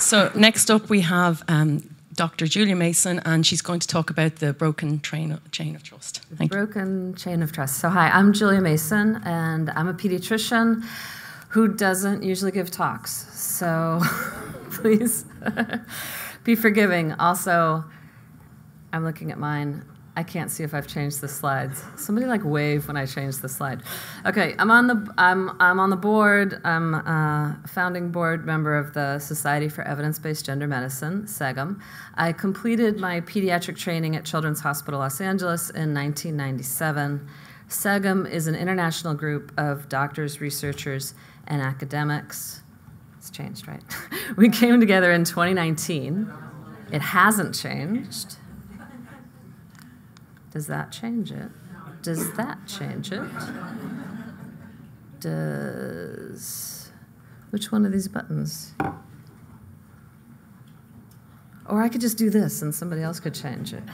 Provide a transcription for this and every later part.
So next up we have um, Dr. Julia Mason, and she's going to talk about the broken chain of, chain of trust. Thank broken you. chain of trust. So hi, I'm Julia Mason, and I'm a pediatrician who doesn't usually give talks. So please be forgiving. Also, I'm looking at mine. I can't see if I've changed the slides. Somebody like wave when I change the slide. Okay, I'm on the I'm I'm on the board. I'm a founding board member of the Society for Evidence-Based Gender Medicine, SEGM. I completed my pediatric training at Children's Hospital Los Angeles in 1997. SEGM is an international group of doctors, researchers, and academics. It's changed, right? we came together in 2019. It hasn't changed. Does that change it? Does that change it? Does. Which one of these buttons? Or I could just do this and somebody else could change it. oh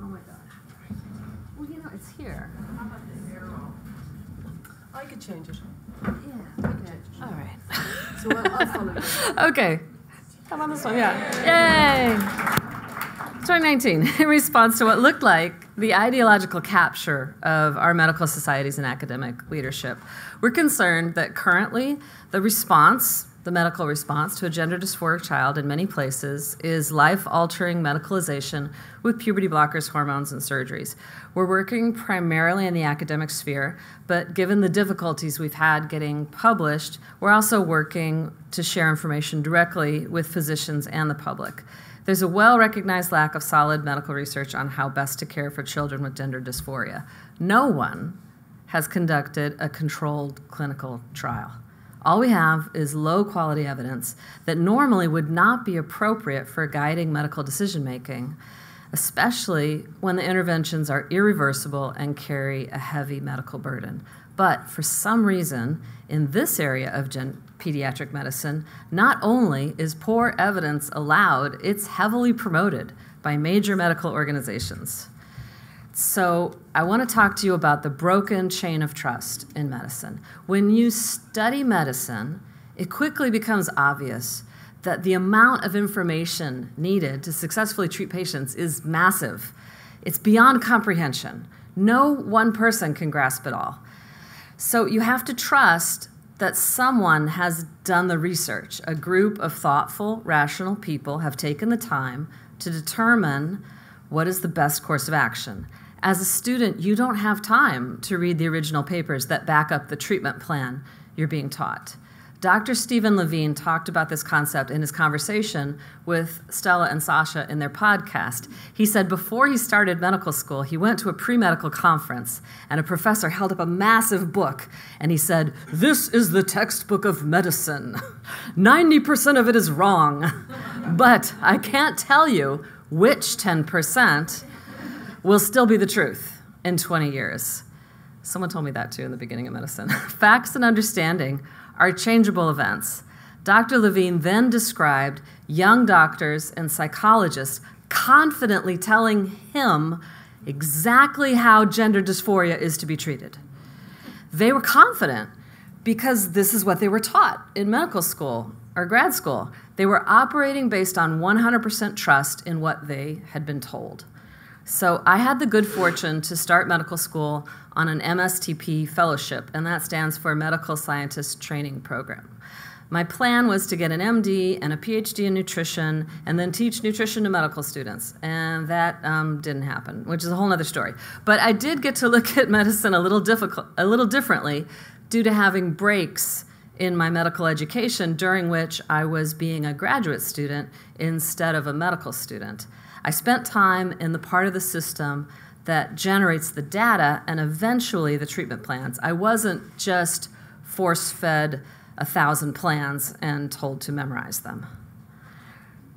my God. Well, you know, it's here. I could change it. Yeah, okay. All right. so I'll follow you. Okay. Come on this one, yeah. Yay! 2019, in response to what looked like the ideological capture of our medical societies and academic leadership, we're concerned that currently the response, the medical response to a gender dysphoric child in many places is life altering medicalization with puberty blockers, hormones, and surgeries. We're working primarily in the academic sphere, but given the difficulties we've had getting published, we're also working to share information directly with physicians and the public. There's a well recognized lack of solid medical research on how best to care for children with gender dysphoria. No one has conducted a controlled clinical trial. All we have is low quality evidence that normally would not be appropriate for guiding medical decision making, especially when the interventions are irreversible and carry a heavy medical burden. But for some reason, in this area of pediatric medicine, not only is poor evidence allowed, it's heavily promoted by major medical organizations. So, I want to talk to you about the broken chain of trust in medicine. When you study medicine, it quickly becomes obvious that the amount of information needed to successfully treat patients is massive. It's beyond comprehension. No one person can grasp it all. So, you have to trust that someone has done the research. A group of thoughtful, rational people have taken the time to determine what is the best course of action. As a student, you don't have time to read the original papers that back up the treatment plan you're being taught. Dr. Stephen Levine talked about this concept in his conversation with Stella and Sasha in their podcast. He said before he started medical school, he went to a pre medical conference and a professor held up a massive book and he said, This is the textbook of medicine. 90% of it is wrong, but I can't tell you which 10% will still be the truth in 20 years. Someone told me that too in the beginning of medicine. Facts and understanding are changeable events. Dr. Levine then described young doctors and psychologists confidently telling him exactly how gender dysphoria is to be treated. They were confident because this is what they were taught in medical school or grad school. They were operating based on 100% trust in what they had been told. So I had the good fortune to start medical school on an MSTP fellowship, and that stands for Medical Scientist Training Program. My plan was to get an MD and a PhD in nutrition and then teach nutrition to medical students. And that um, didn't happen, which is a whole other story. But I did get to look at medicine a little, difficult, a little differently due to having breaks in my medical education during which I was being a graduate student instead of a medical student. I spent time in the part of the system that generates the data and eventually the treatment plans. I wasn't just force fed a thousand plans and told to memorize them.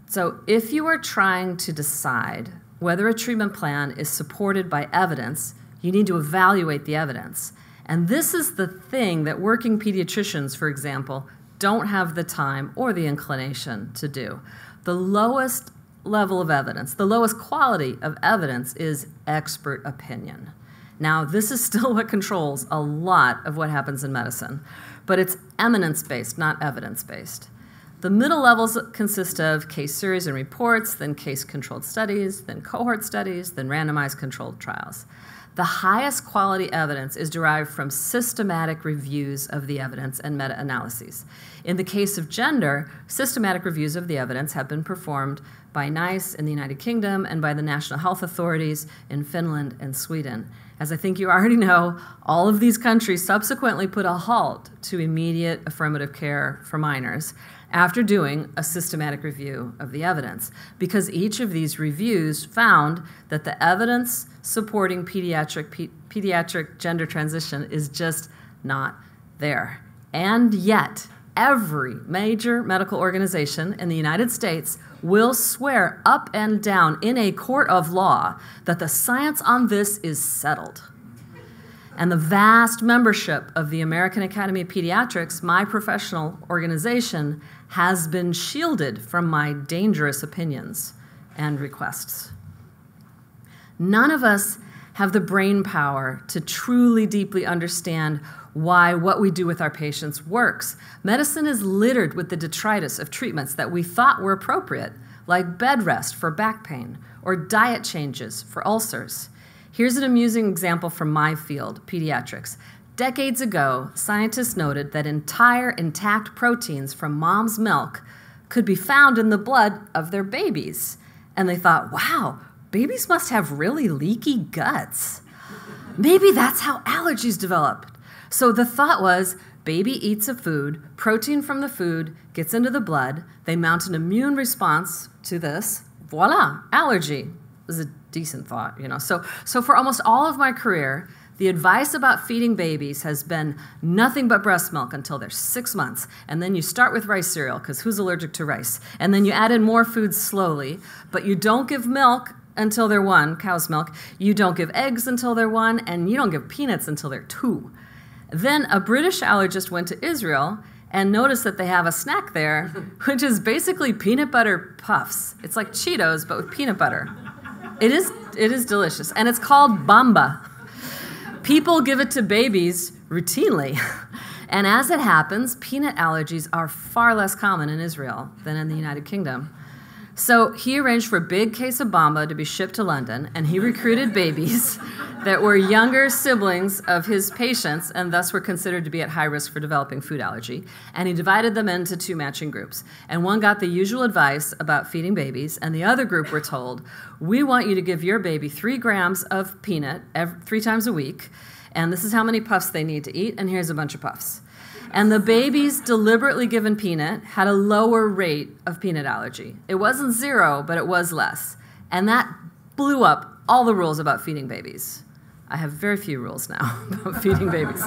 So, if you are trying to decide whether a treatment plan is supported by evidence, you need to evaluate the evidence. And this is the thing that working pediatricians, for example, don't have the time or the inclination to do. The lowest level of evidence, the lowest quality of evidence is expert opinion. Now, this is still what controls a lot of what happens in medicine. but it's eminence based, not evidence based. The middle levels consist of case series and reports, then case controlled studies, then cohort studies, then randomized controlled trials. The highest quality evidence is derived from systematic reviews of the evidence and meta analyses. In the case of gender, systematic reviews of the evidence have been performed by NICE in the United Kingdom and by the national health authorities in Finland and Sweden. As I think you already know, all of these countries subsequently put a halt to immediate affirmative care for minors after doing a systematic review of the evidence, because each of these reviews found that the evidence supporting pediatric, pe- pediatric gender transition is just not there. And yet, every major medical organization in the United States will swear up and down in a court of law that the science on this is settled. And the vast membership of the American Academy of Pediatrics, my professional organization, has been shielded from my dangerous opinions and requests. None of us have the brain power to truly deeply understand why what we do with our patients works. Medicine is littered with the detritus of treatments that we thought were appropriate, like bed rest for back pain or diet changes for ulcers. Here's an amusing example from my field, pediatrics. Decades ago, scientists noted that entire intact proteins from mom's milk could be found in the blood of their babies. And they thought, wow, babies must have really leaky guts. Maybe that's how allergies develop. So the thought was baby eats a food, protein from the food gets into the blood, they mount an immune response to this, voila, allergy. It was a decent thought, you know. So, so for almost all of my career, the advice about feeding babies has been nothing but breast milk until they're six months. And then you start with rice cereal, because who's allergic to rice? And then you add in more foods slowly, but you don't give milk until they're one, cow's milk. You don't give eggs until they're one, and you don't give peanuts until they're two. Then a British allergist went to Israel and noticed that they have a snack there, which is basically peanut butter puffs. It's like Cheetos, but with peanut butter. It is, it is delicious, and it's called Bamba. People give it to babies routinely. And as it happens, peanut allergies are far less common in Israel than in the United Kingdom. So he arranged for a big case of Bamba to be shipped to London, and he recruited babies that were younger siblings of his patients and thus were considered to be at high risk for developing food allergy. And he divided them into two matching groups. And one got the usual advice about feeding babies, and the other group were told, We want you to give your baby three grams of peanut every, three times a week, and this is how many puffs they need to eat, and here's a bunch of puffs. And the babies deliberately given peanut had a lower rate of peanut allergy. It wasn't zero, but it was less. And that blew up all the rules about feeding babies. I have very few rules now about feeding babies.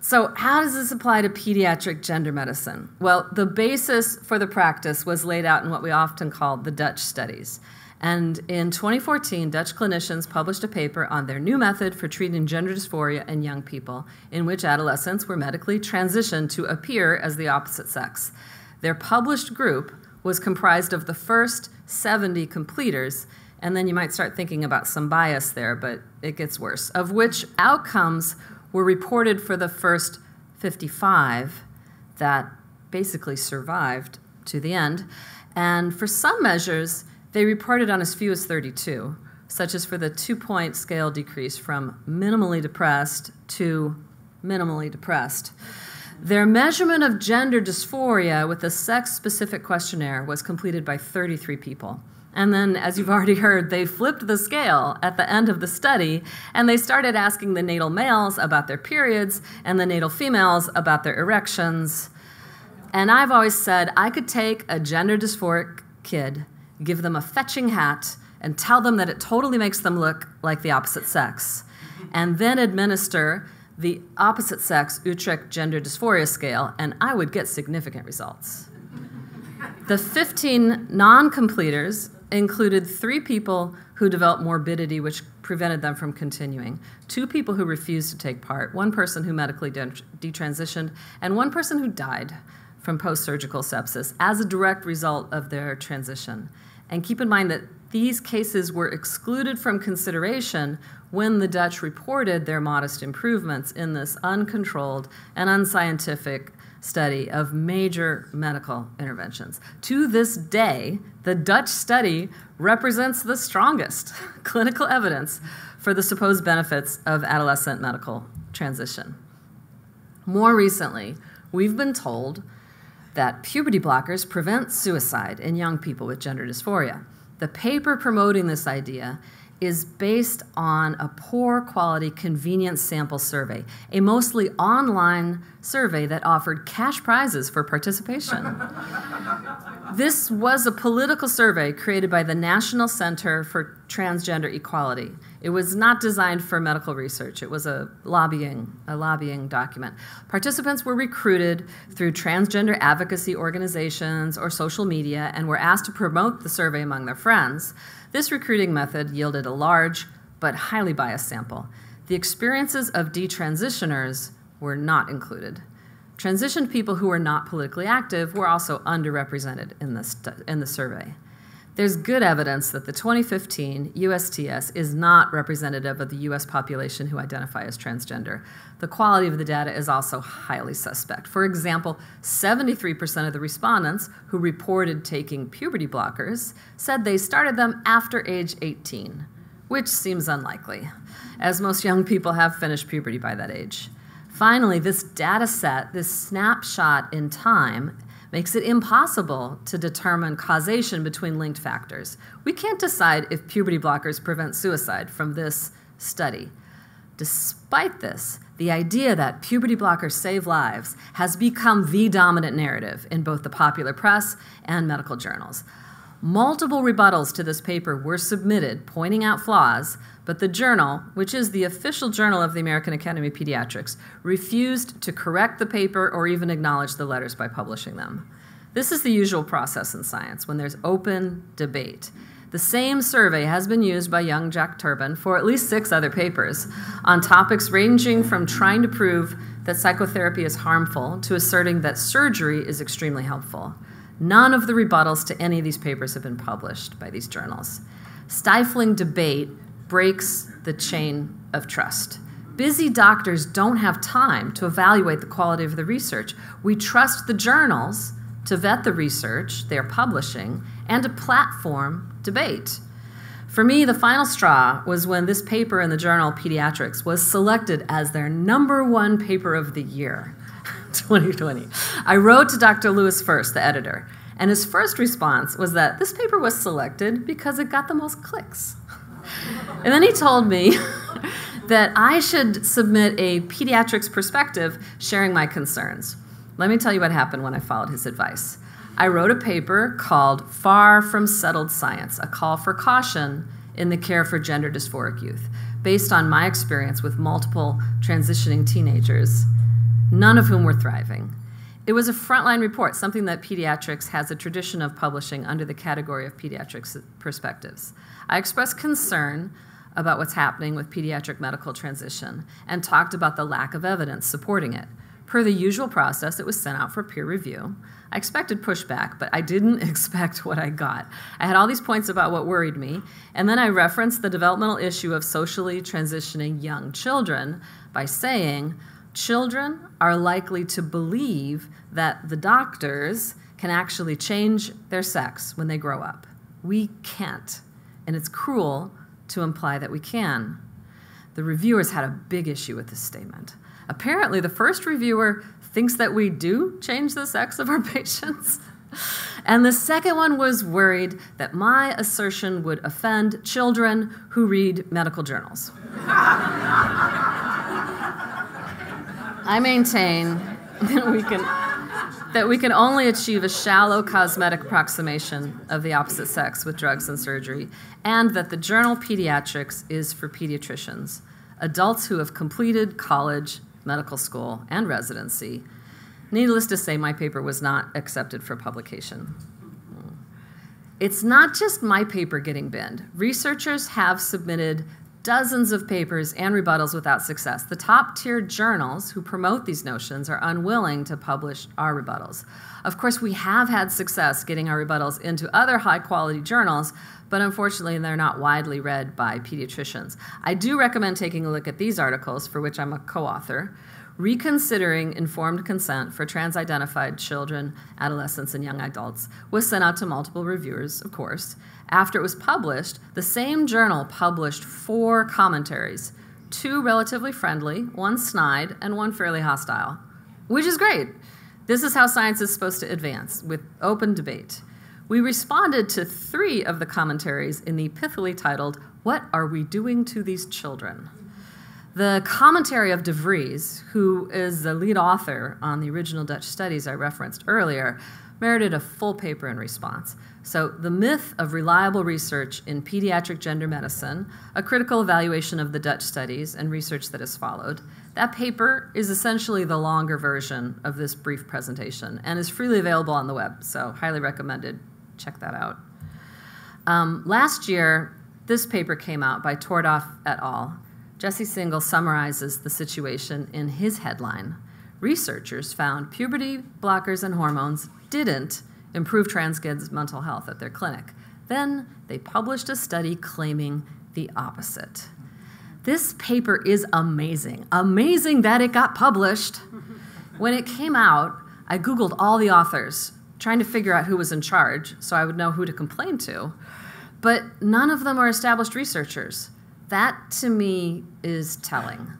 So, how does this apply to pediatric gender medicine? Well, the basis for the practice was laid out in what we often call the Dutch studies. And in 2014, Dutch clinicians published a paper on their new method for treating gender dysphoria in young people, in which adolescents were medically transitioned to appear as the opposite sex. Their published group was comprised of the first 70 completers, and then you might start thinking about some bias there, but it gets worse, of which outcomes were reported for the first 55 that basically survived to the end. And for some measures, they reported on as few as 32, such as for the two point scale decrease from minimally depressed to minimally depressed. Their measurement of gender dysphoria with a sex specific questionnaire was completed by 33 people. And then, as you've already heard, they flipped the scale at the end of the study and they started asking the natal males about their periods and the natal females about their erections. And I've always said I could take a gender dysphoric kid give them a fetching hat, and tell them that it totally makes them look like the opposite sex, and then administer the opposite sex Utrecht gender dysphoria scale, and I would get significant results. The 15 non completers included three people who developed morbidity, which prevented them from continuing, two people who refused to take part, one person who medically detransitioned, and one person who died from post surgical sepsis as a direct result of their transition. And keep in mind that these cases were excluded from consideration when the Dutch reported their modest improvements in this uncontrolled and unscientific study of major medical interventions. To this day, the Dutch study represents the strongest clinical evidence for the supposed benefits of adolescent medical transition. More recently, we've been told that puberty blockers prevent suicide in young people with gender dysphoria. The paper promoting this idea is based on a poor quality convenience sample survey, a mostly online survey that offered cash prizes for participation. this was a political survey created by the National Center for Transgender Equality. It was not designed for medical research. It was a lobbying, a lobbying document. Participants were recruited through transgender advocacy organizations or social media and were asked to promote the survey among their friends. This recruiting method yielded a large but highly biased sample. The experiences of detransitioners were not included. Transitioned people who were not politically active were also underrepresented in, in the survey. There's good evidence that the 2015 USTS is not representative of the US population who identify as transgender. The quality of the data is also highly suspect. For example, 73% of the respondents who reported taking puberty blockers said they started them after age 18, which seems unlikely, as most young people have finished puberty by that age. Finally, this data set, this snapshot in time, makes it impossible to determine causation between linked factors. We can't decide if puberty blockers prevent suicide from this study. Despite this, the idea that puberty blockers save lives has become the dominant narrative in both the popular press and medical journals. Multiple rebuttals to this paper were submitted pointing out flaws, but the journal, which is the official journal of the American Academy of Pediatrics, refused to correct the paper or even acknowledge the letters by publishing them. This is the usual process in science when there's open debate. The same survey has been used by young Jack Turban for at least six other papers on topics ranging from trying to prove that psychotherapy is harmful to asserting that surgery is extremely helpful. None of the rebuttals to any of these papers have been published by these journals. Stifling debate breaks the chain of trust. Busy doctors don't have time to evaluate the quality of the research. We trust the journals to vet the research they're publishing and to platform debate. For me, the final straw was when this paper in the journal Pediatrics was selected as their number one paper of the year. 2020. I wrote to Dr. Lewis First, the editor, and his first response was that this paper was selected because it got the most clicks. And then he told me that I should submit a pediatrics perspective sharing my concerns. Let me tell you what happened when I followed his advice. I wrote a paper called Far from Settled Science, a call for caution in the care for gender dysphoric youth, based on my experience with multiple transitioning teenagers none of whom were thriving. It was a frontline report, something that pediatrics has a tradition of publishing under the category of pediatrics perspectives. I expressed concern about what's happening with pediatric medical transition and talked about the lack of evidence supporting it. Per the usual process, it was sent out for peer review. I expected pushback, but I didn't expect what I got. I had all these points about what worried me, and then I referenced the developmental issue of socially transitioning young children by saying, children are likely to believe that the doctors can actually change their sex when they grow up. We can't, and it's cruel to imply that we can. The reviewers had a big issue with this statement. Apparently, the first reviewer thinks that we do change the sex of our patients. And the second one was worried that my assertion would offend children who read medical journals. I maintain that we can that we can only achieve a shallow cosmetic approximation of the opposite sex with drugs and surgery, and that the journal Pediatrics is for pediatricians, adults who have completed college, medical school, and residency. Needless to say, my paper was not accepted for publication. It's not just my paper getting binned. Researchers have submitted dozens of papers and rebuttals without success. The top tier journals who promote these notions are unwilling to publish our rebuttals. Of course, we have had success getting our rebuttals into other high quality journals, but unfortunately, they're not widely read by pediatricians. I do recommend taking a look at these articles, for which I'm a co author. Reconsidering Informed Consent for Trans Identified Children, Adolescents, and Young Adults was sent out to multiple reviewers, of course. After it was published, the same journal published four commentaries two relatively friendly, one snide, and one fairly hostile, which is great. This is how science is supposed to advance, with open debate. We responded to three of the commentaries in the pithily titled, What Are We Doing to These Children? The commentary of De Vries, who is the lead author on the original Dutch studies I referenced earlier, merited a full paper in response. So, The Myth of Reliable Research in Pediatric Gender Medicine, a critical evaluation of the Dutch studies and research that has followed. That paper is essentially the longer version of this brief presentation and is freely available on the web, so highly recommended. Check that out. Um, last year, this paper came out by Tordoff et al. Jesse Singal summarizes the situation in his headline. Researchers found puberty blockers and hormones didn't improve trans kids' mental health at their clinic. Then they published a study claiming the opposite. This paper is amazing. Amazing that it got published. When it came out, I Googled all the authors, trying to figure out who was in charge so I would know who to complain to. But none of them are established researchers. That to me is telling.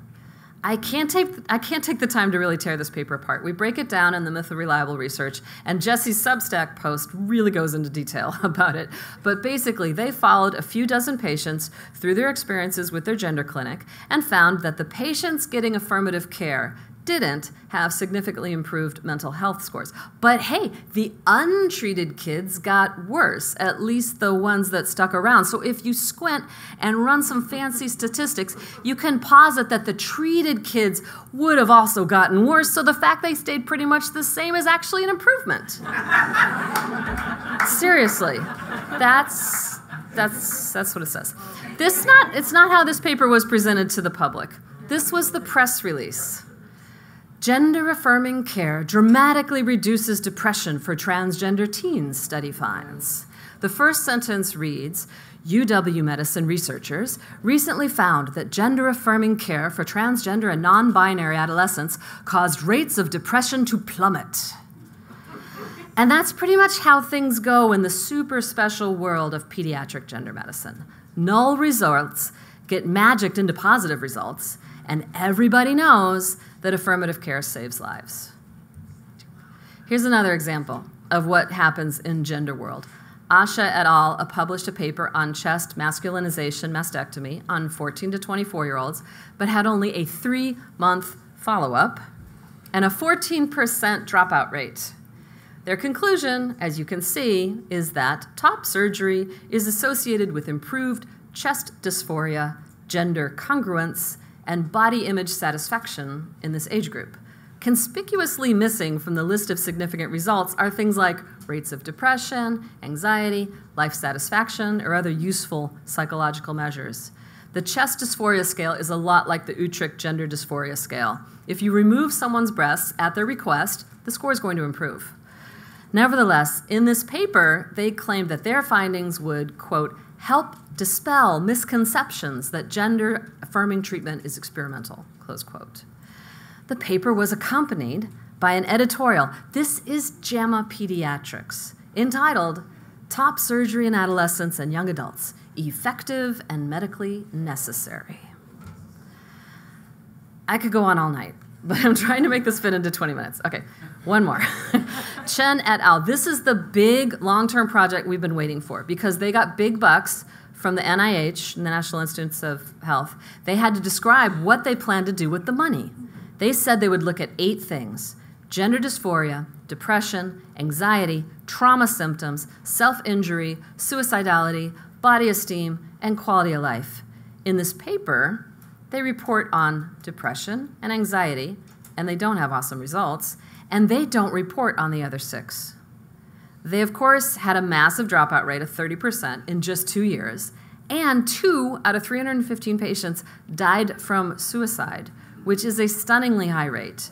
I can't take I can't take the time to really tear this paper apart. We break it down in the myth of reliable research, and Jesse's Substack post really goes into detail about it. But basically, they followed a few dozen patients through their experiences with their gender clinic and found that the patients getting affirmative care didn't have significantly improved mental health scores. But hey, the untreated kids got worse, at least the ones that stuck around. So if you squint and run some fancy statistics, you can posit that the treated kids would have also gotten worse. So the fact they stayed pretty much the same is actually an improvement. Seriously, that's that's that's what it says. This not it's not how this paper was presented to the public. This was the press release. Gender affirming care dramatically reduces depression for transgender teens, study finds. The first sentence reads UW medicine researchers recently found that gender affirming care for transgender and non binary adolescents caused rates of depression to plummet. And that's pretty much how things go in the super special world of pediatric gender medicine. Null results get magicked into positive results, and everybody knows that affirmative care saves lives. Here's another example of what happens in gender world. Ascha et al. Uh, published a paper on chest masculinization mastectomy on 14 to 24 year olds, but had only a three month follow up and a 14% dropout rate. Their conclusion, as you can see, is that top surgery is associated with improved chest dysphoria, gender congruence, and body image satisfaction in this age group. Conspicuously missing from the list of significant results are things like rates of depression, anxiety, life satisfaction, or other useful psychological measures. The chest dysphoria scale is a lot like the Utrecht gender dysphoria scale. If you remove someone's breasts at their request, the score is going to improve. Nevertheless, in this paper, they claimed that their findings would, quote, help dispel misconceptions that gender affirming treatment is experimental, close quote. The paper was accompanied by an editorial. This is JAMA Pediatrics, entitled Top Surgery in Adolescents and Young Adults Effective and Medically Necessary. I could go on all night, but I'm trying to make this fit into 20 minutes. Okay, one more. Chen et al. This is the big long term project we've been waiting for because they got big bucks from the NIH, the National Institutes of Health. They had to describe what they planned to do with the money. They said they would look at eight things gender dysphoria, depression, anxiety, trauma symptoms, self injury, suicidality, body esteem, and quality of life. In this paper, they report on depression and anxiety, and they don't have awesome results and they don't report on the other six. They, of course, had a massive dropout rate of 30% in just two years, And two out of 315 patients died from suicide, which is a stunningly high rate.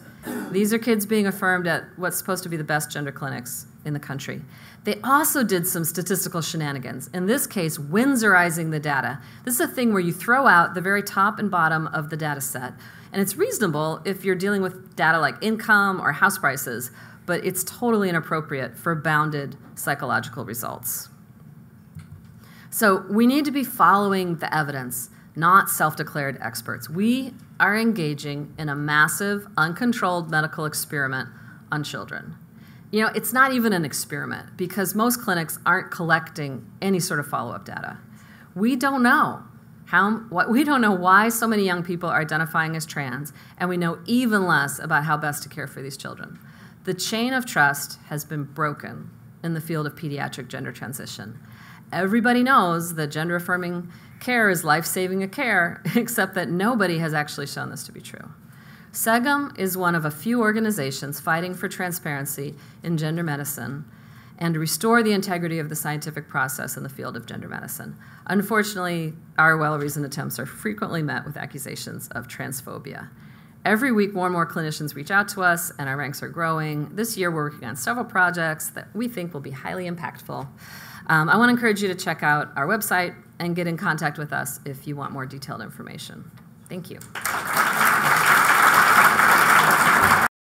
These are kids being affirmed at what's supposed to be the best gender clinics in the country. They also did some statistical shenanigans. In this case, Winsorizing the data. This is a thing where you throw out the very top and bottom of the data set. And it's reasonable if you're dealing with data like income or house prices, but it's totally inappropriate for bounded psychological results. So we need to be following the evidence, not self declared experts. We are engaging in a massive, uncontrolled medical experiment on children. You know, it's not even an experiment because most clinics aren't collecting any sort of follow up data. We don't know how, what, we don't know why so many young people are identifying as trans, and we know even less about how best to care for these children. The chain of trust has been broken in the field of pediatric gender transition. Everybody knows that gender affirming care is life saving care, except that nobody has actually shown this to be true. SEGM is one of a few organizations fighting for transparency in gender medicine and restore the integrity of the scientific process in the field of gender medicine. Unfortunately, our well reasoned attempts are frequently met with accusations of transphobia. Every week, more and more clinicians reach out to us, and our ranks are growing. This year, we're working on several projects that we think will be highly impactful. Um, I want to encourage you to check out our website and get in contact with us if you want more detailed information. Thank you.